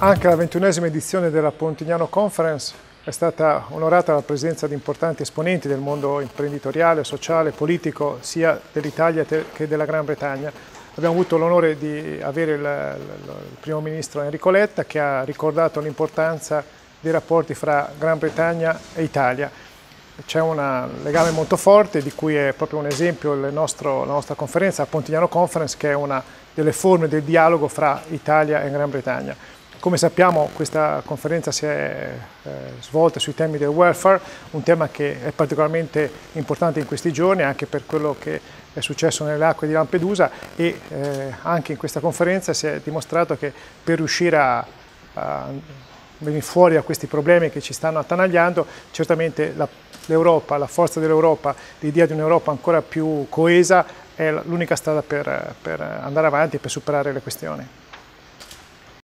Anche la ventunesima edizione della Pontignano Conference è stata onorata la presenza di importanti esponenti del mondo imprenditoriale, sociale, politico, sia dell'Italia che della Gran Bretagna. Abbiamo avuto l'onore di avere il, il, primo ministro Enrico Letta che ha ricordato l'importanza dei rapporti fra Gran Bretagna e Italia. C'è un legame molto forte di cui è proprio un esempio nostro, la nostra conferenza, la Pontignano Conference, che è una delle forme del dialogo fra Italia e Gran Bretagna. Come sappiamo questa conferenza si è eh, svolta sui temi del welfare, un tema che è particolarmente importante in questi giorni anche per quello che è successo nelle acque di Lampedusa e eh, anche in questa conferenza si è dimostrato che per riuscire a, a venire fuori da questi problemi che ci stanno attanagliando, certamente l'Europa, la, la forza dell'Europa, l'idea di un'Europa ancora più coesa è l'unica strada per, per andare avanti e per superare le questioni.